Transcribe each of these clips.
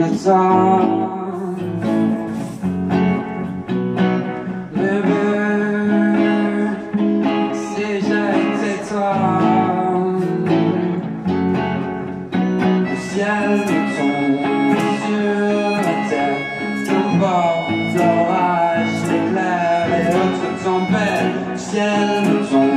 on attend. Bébé, si j'étais toi, le ciel me tombe sur la tête, ton bord, l'orage m'éclaire et l'autre tempête, le ciel me tombe.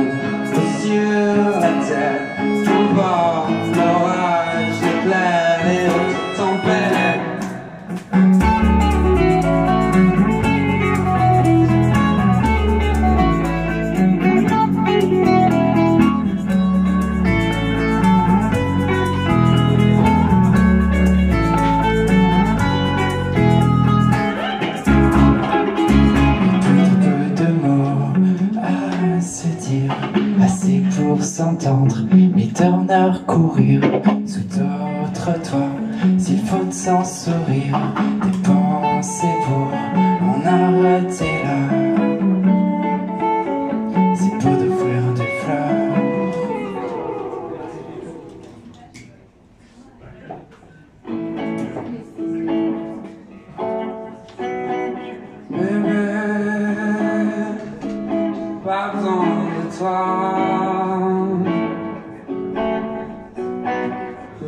S'entendre, les turneurs courir sous d'autres toits, s'il faut sans sourire, des pensées pour en arrêter là. C'est beau d'offrir des fleurs. Bébé, pas besoin de toi.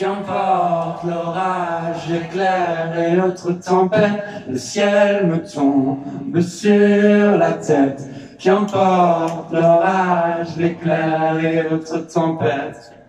Qu'importe l'orage, l'éclair et autres tempêtes, le ciel me tombe sur la tête. Qu'importe l'orage, l'éclair et autres tempêtes.